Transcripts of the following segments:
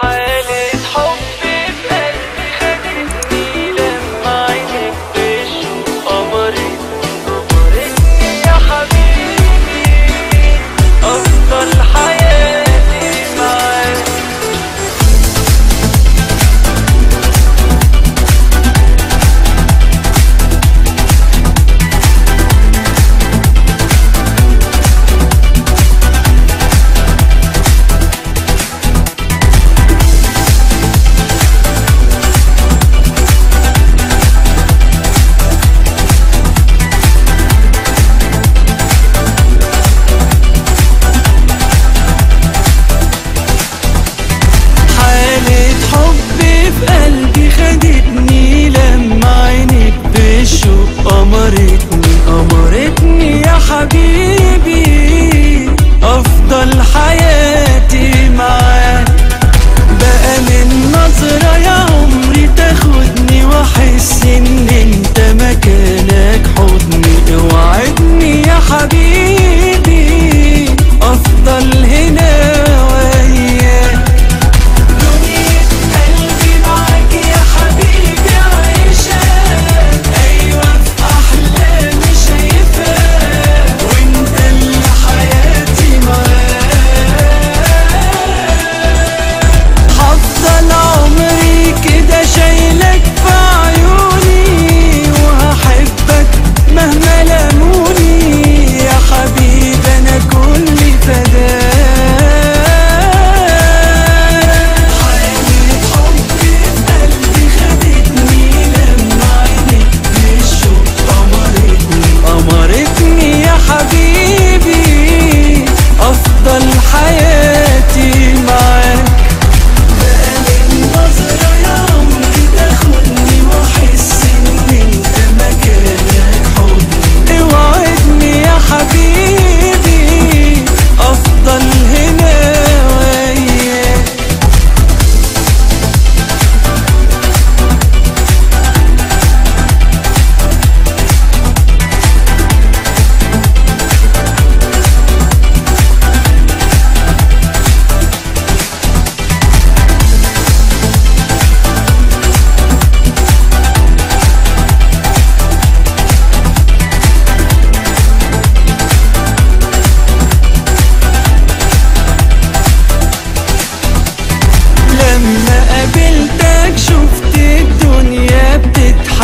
Hi.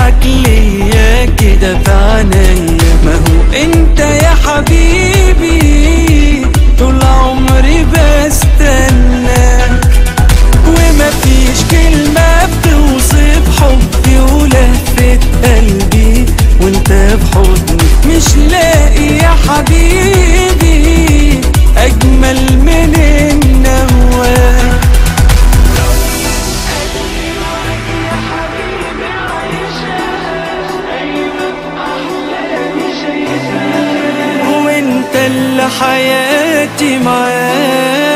شكلي يا كده في ما هو انت يا حبيبي حياتي معاك.